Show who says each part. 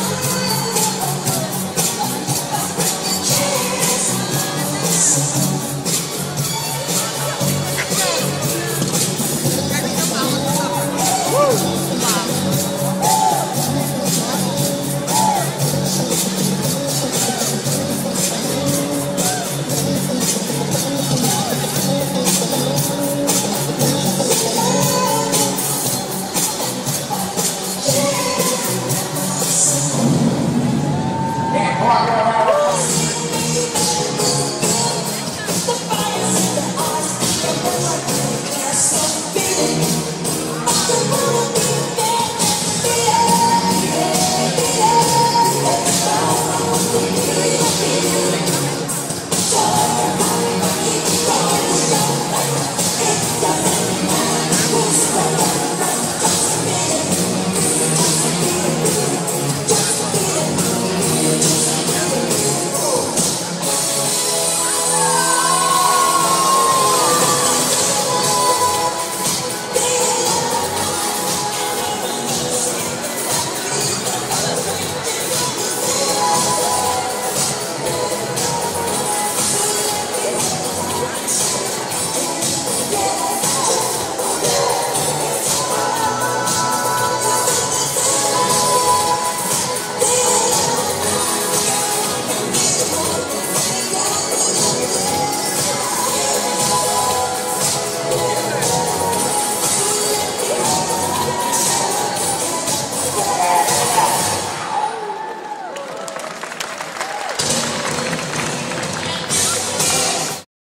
Speaker 1: Thank you. Come